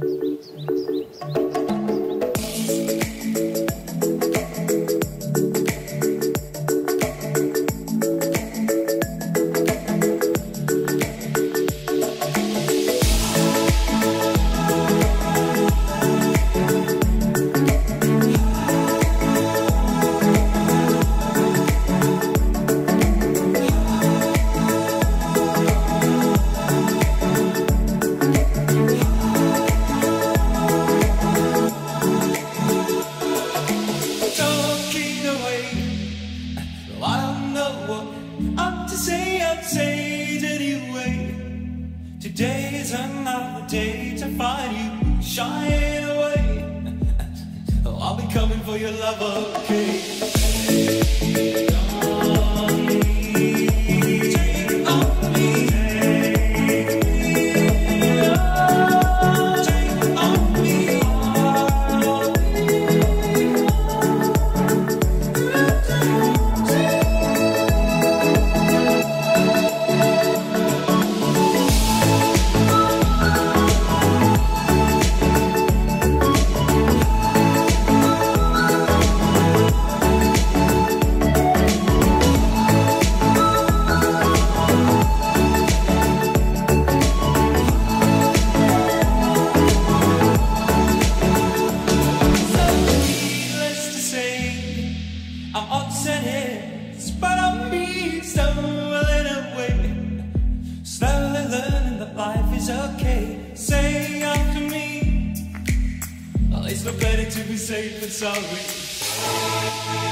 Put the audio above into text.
Thank you. Today's another day to find you shining away. I'll be coming for your love, okay? no better to be safe than sorry.